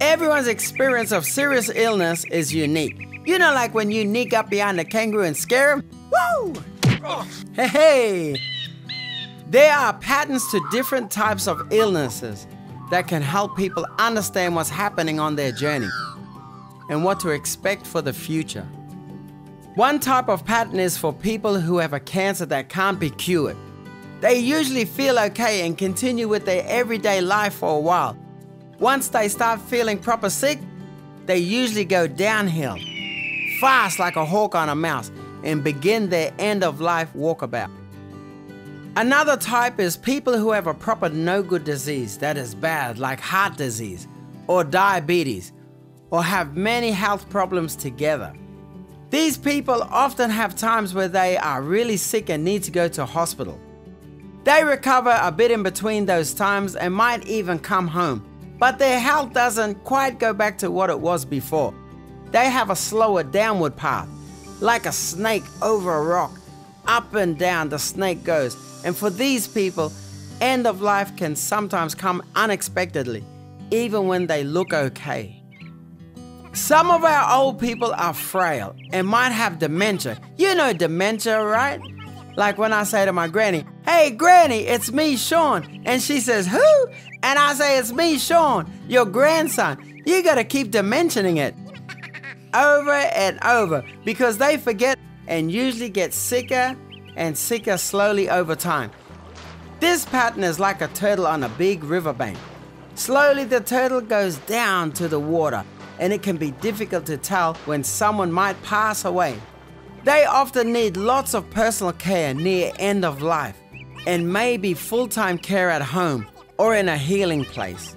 Everyone's experience of serious illness is unique. You know, like when you sneak up behind a kangaroo and scare him? Woo! Hey, hey! There are patterns to different types of illnesses that can help people understand what's happening on their journey and what to expect for the future. One type of pattern is for people who have a cancer that can't be cured. They usually feel okay and continue with their everyday life for a while. Once they start feeling proper sick, they usually go downhill, fast like a hawk on a mouse, and begin their end of life walkabout. Another type is people who have a proper no good disease that is bad, like heart disease or diabetes, or have many health problems together. These people often have times where they are really sick and need to go to hospital. They recover a bit in between those times and might even come home, but their health doesn't quite go back to what it was before. They have a slower downward path, like a snake over a rock. Up and down the snake goes, and for these people, end of life can sometimes come unexpectedly, even when they look okay. Some of our old people are frail and might have dementia. You know dementia, right? Like when I say to my granny, Hey granny, it's me, Sean. And she says, Who? And I say, It's me, Sean, your grandson. You gotta keep dimensioning it over and over because they forget and usually get sicker and sicker slowly over time. This pattern is like a turtle on a big riverbank. Slowly, the turtle goes down to the water and it can be difficult to tell when someone might pass away. They often need lots of personal care near end of life and maybe full-time care at home or in a healing place.